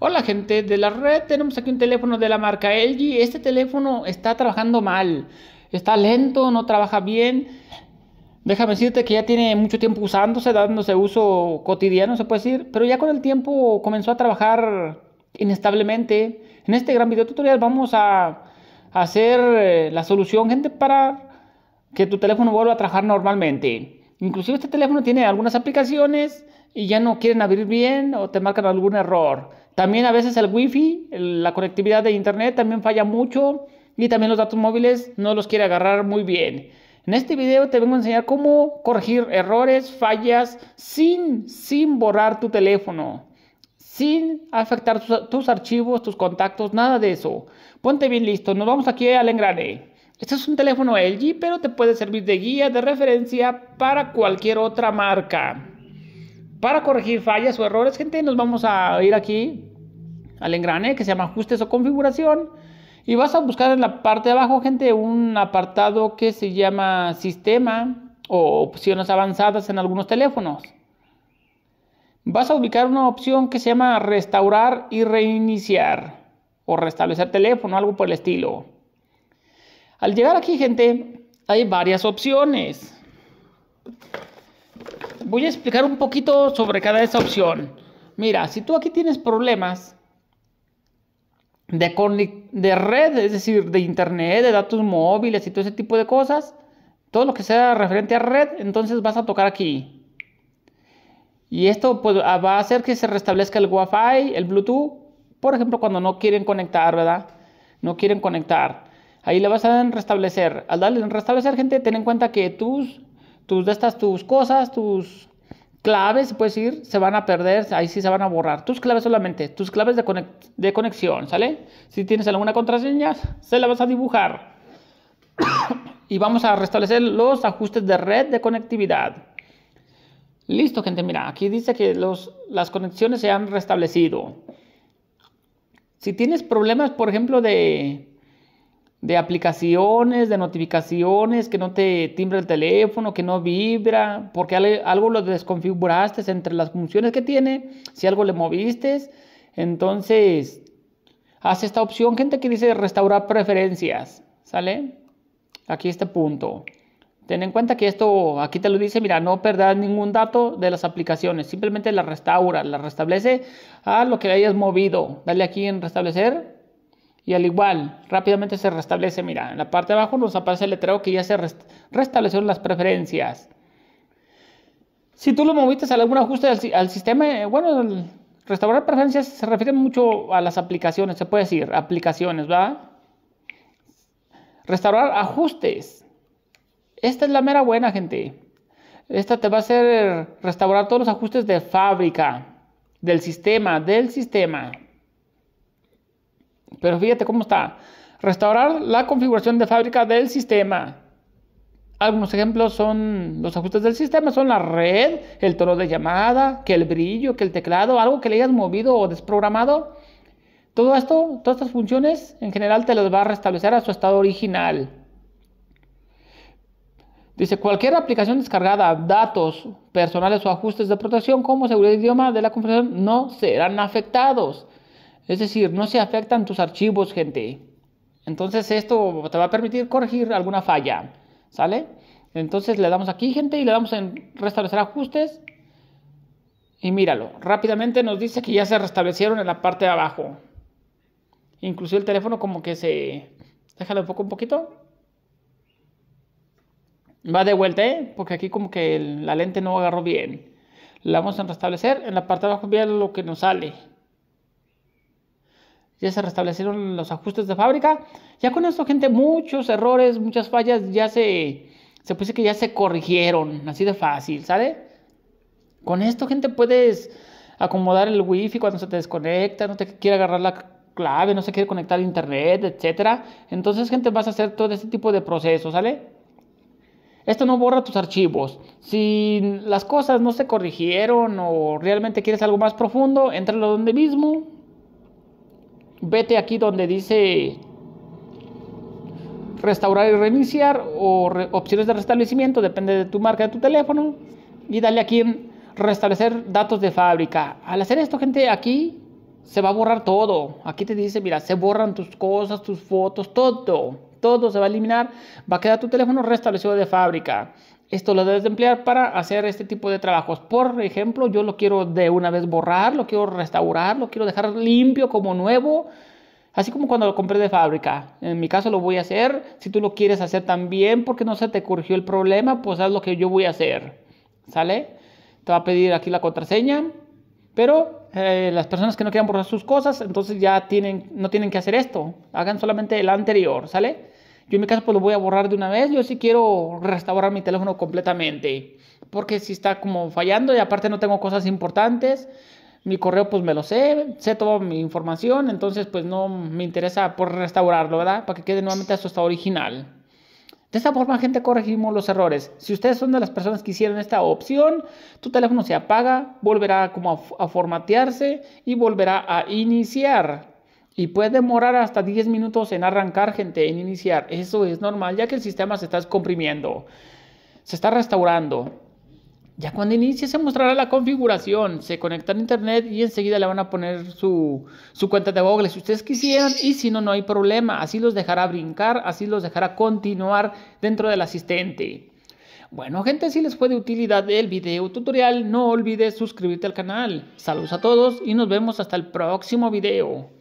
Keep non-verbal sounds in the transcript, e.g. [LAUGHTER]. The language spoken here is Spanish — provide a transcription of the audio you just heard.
Hola gente de la red, tenemos aquí un teléfono de la marca LG. Este teléfono está trabajando mal, está lento, no trabaja bien. Déjame decirte que ya tiene mucho tiempo usándose, dándose uso cotidiano, se puede decir, pero ya con el tiempo comenzó a trabajar inestablemente. En este gran video tutorial vamos a hacer eh, la solución, gente, para que tu teléfono vuelva a trabajar normalmente. Inclusive este teléfono tiene algunas aplicaciones y ya no quieren abrir bien o te marcan algún error. También a veces el wifi, la conectividad de internet también falla mucho y también los datos móviles no los quiere agarrar muy bien. En este video te vengo a enseñar cómo corregir errores, fallas sin, sin borrar tu teléfono, sin afectar tus, tus archivos, tus contactos, nada de eso. Ponte bien listo, nos vamos aquí al engrane. Este es un teléfono LG, pero te puede servir de guía, de referencia para cualquier otra marca. Para corregir fallas o errores, gente, nos vamos a ir aquí al engrane que se llama ajustes o configuración. Y vas a buscar en la parte de abajo, gente, un apartado que se llama sistema o opciones avanzadas en algunos teléfonos. Vas a ubicar una opción que se llama restaurar y reiniciar o restablecer teléfono, algo por el estilo. Al llegar aquí, gente, hay varias opciones voy a explicar un poquito sobre cada esa opción. Mira, si tú aquí tienes problemas de, red, es decir, de internet, de datos móviles y todo ese tipo de cosas, todo lo que sea referente a red, entonces vas a tocar aquí. Y esto pues, va a hacer que se restablezca el Wi-Fi, el Bluetooth, por ejemplo, cuando no quieren conectar, ¿verdad? No quieren conectar. Ahí le vas a dar en restablecer. Al darle en restablecer, gente, ten en cuenta que tus tus, tus cosas, tus claves, puedes decir, se van a perder, ahí sí se van a borrar. Tus claves solamente, tus claves de, de conexión, ¿sale? Si tienes alguna contraseña, se la vas a dibujar. [COUGHS] y vamos a restablecer los ajustes de red de conectividad. Listo, gente, mira, aquí dice que los, las conexiones se han restablecido. Si tienes problemas, por ejemplo, de, de aplicaciones, de notificaciones, que no te timbra el teléfono, que no vibra, porque algo lo desconfiguraste entre las funciones que tiene, si algo le moviste, entonces haz esta opción, gente que dice restaurar preferencias, ¿sale? Aquí este punto. Ten en cuenta que esto, aquí te lo dice, mira, no perderás ningún dato de las aplicaciones, simplemente la restaura, la restablece a lo que hayas movido. Dale aquí en restablecer y al igual, rápidamente se restablece. Mira, en la parte de abajo nos aparece el letrero que ya se restablecieron las preferencias. Si tú lo moviste a algún ajuste al, sistema, eh, bueno, restaurar preferencias se refiere mucho a las aplicaciones, se puede decir, aplicaciones, ¿va? Restaurar ajustes. Esta es la mera buena, gente. Esta te va a hacer restaurar todos los ajustes de fábrica, del sistema, del sistema. Pero fíjate cómo está. Restaurar la configuración de fábrica del sistema. Algunos ejemplos son los ajustes del sistema, son la red, el tono de llamada, que el brillo, que el teclado, algo que le hayas movido o desprogramado. Todo esto, todas estas funciones en general te las va a restablecer a su estado original. Dice, cualquier aplicación descargada, datos personales o ajustes de protección como seguridad de idioma de la configuración no serán afectados. Es decir, no se afectan tus archivos, gente. Entonces esto te va a permitir corregir alguna falla. ¿Sale? Entonces le damos aquí, gente, y le damos en restablecer ajustes. Y míralo, rápidamente nos dice que ya se restablecieron en la parte de abajo. Inclusive el teléfono como que se... Déjalo un poco, un poquito. Va de vuelta, ¿eh? Porque aquí como que la lente no agarró bien. Le damos en restablecer. En la parte de abajo vean lo que nos sale ya se restablecieron los ajustes de fábrica. Ya con esto, gente, muchos errores, muchas fallas ya se, se puede que ya se corrigieron, así de fácil, ¿sale? Con esto, gente, puedes acomodar el wifi cuando se te desconecta, no te quiere agarrar la clave, no se quiere conectar a internet, etcétera. Entonces, gente, vas a hacer todo este tipo de procesos, ¿sale? Esto no borra tus archivos. Si las cosas no se corrigieron o realmente quieres algo más profundo, entralo donde mismo, vete aquí donde dice restaurar y reiniciar o opciones de restablecimiento, depende de tu marca de tu teléfono, y dale aquí en restablecer datos de fábrica. Al hacer esto, gente, aquí se va a borrar todo. Aquí te dice, mira, se borran tus cosas, tus fotos, todo. Todo se va a eliminar. Va a quedar tu teléfono restablecido de fábrica. Esto lo debes de emplear para hacer este tipo de trabajos. Por ejemplo, yo lo quiero de una vez borrar, lo quiero restaurar, lo quiero dejar limpio como nuevo. Así como cuando lo compré de fábrica. En mi caso lo voy a hacer. Si tú lo quieres hacer también porque no se te corrigió el problema, pues haz lo que yo voy a hacer. ¿Sale? Te va a pedir aquí la contraseña. Pero eh, las personas que no quieran borrar sus cosas, entonces ya tienen, no tienen que hacer esto. Hagan solamente el anterior, ¿sale? Yo en mi caso pues lo voy a borrar de una vez. Yo sí quiero restaurar mi teléfono completamente. Porque si está como fallando y aparte no tengo cosas importantes. Mi correo pues me lo sé, sé toda mi información, entonces pues no me interesa por restaurarlo, ¿verdad? Para que quede nuevamente a su estado original. De esta forma, gente, corregimos los errores. Si ustedes son de las personas que hicieron esta opción, tu teléfono se apaga, volverá como a, formatearse y volverá a iniciar. Y puede demorar hasta 10 minutos en arrancar, gente, en iniciar. Eso es normal, ya que el sistema se está comprimiendo. Se está restaurando. Ya cuando inicie se mostrará la configuración, se conecta a internet y enseguida le van a poner su, su, cuenta de Google si ustedes quisieran y si no, no hay problema. Así los dejará brincar, así los dejará continuar dentro del asistente. Bueno gente, si les fue de utilidad el video tutorial, no olvides suscribirte al canal. Saludos a todos y nos vemos hasta el próximo video.